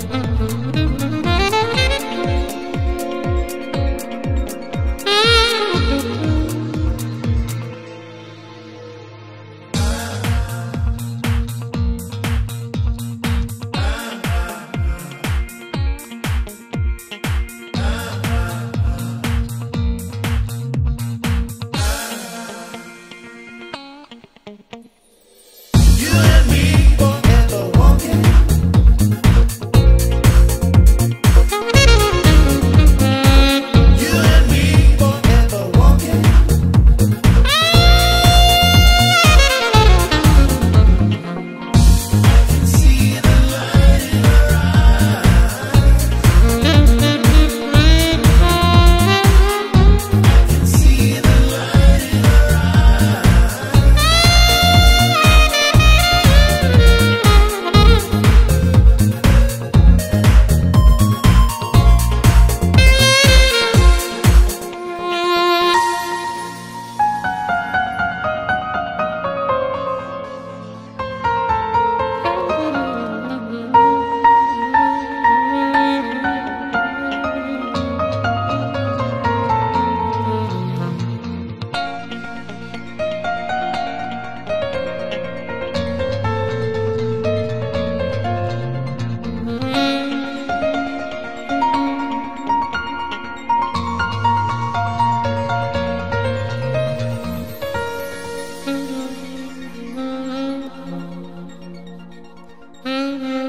Mm-hmm. Mm-hmm.